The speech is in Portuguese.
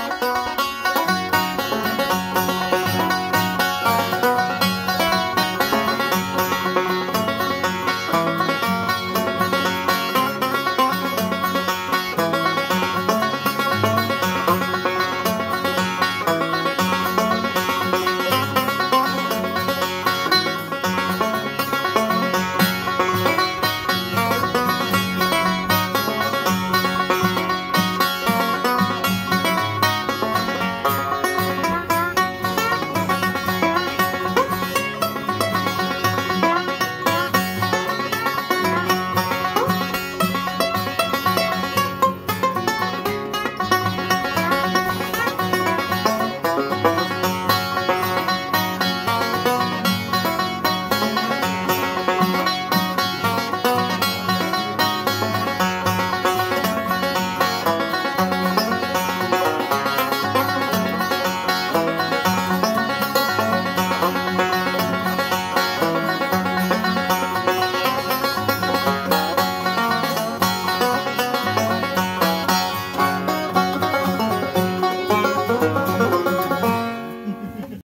Música